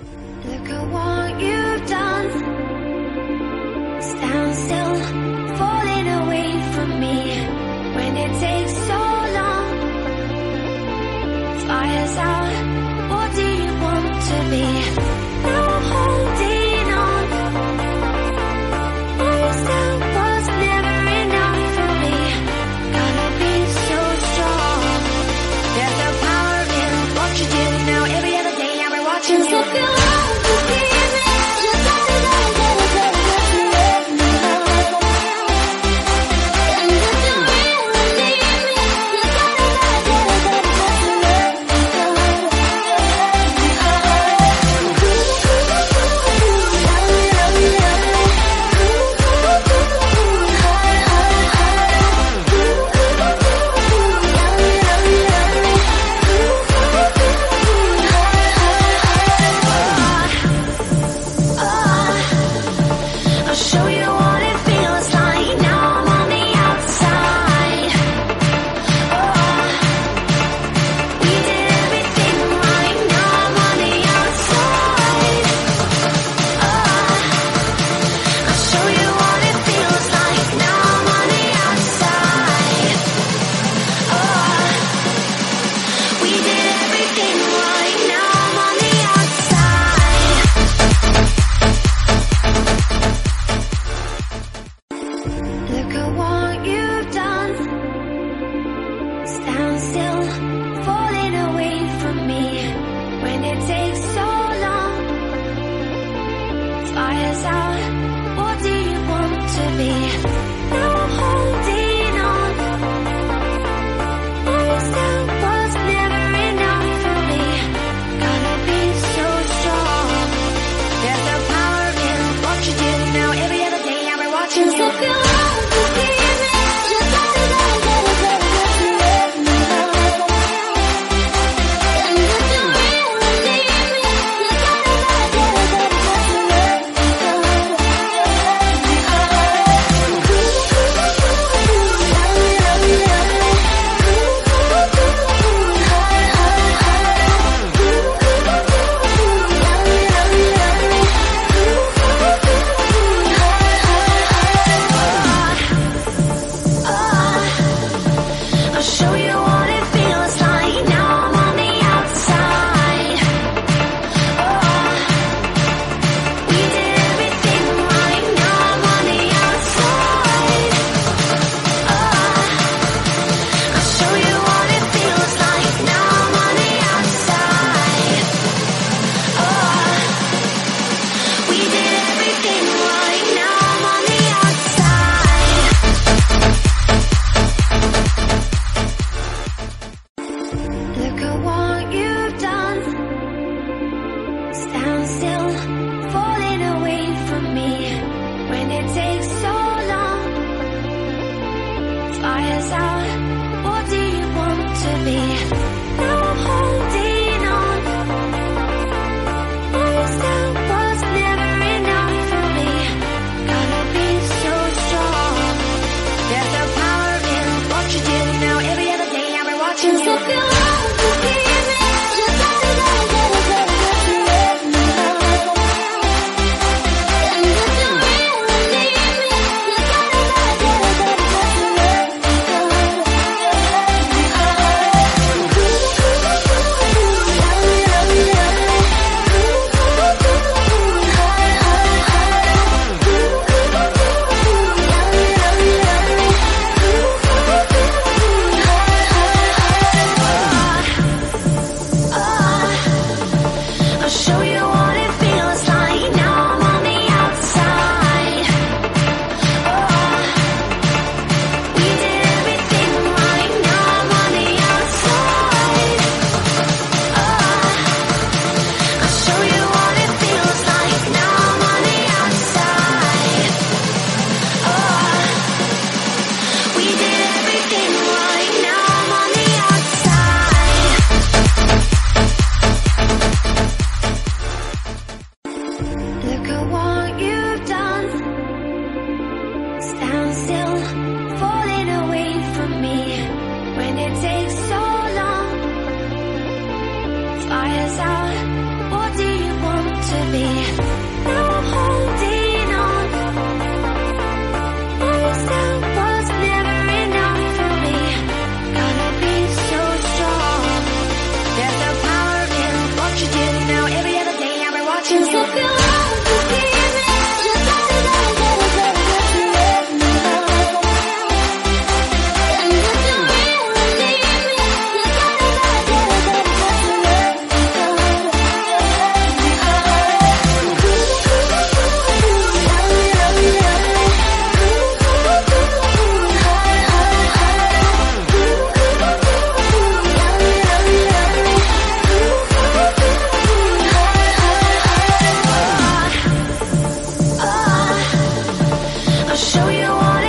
Look at what you've done. Stand still, falling away from me. When it takes so long, fires out. What do you want to be? as I show you all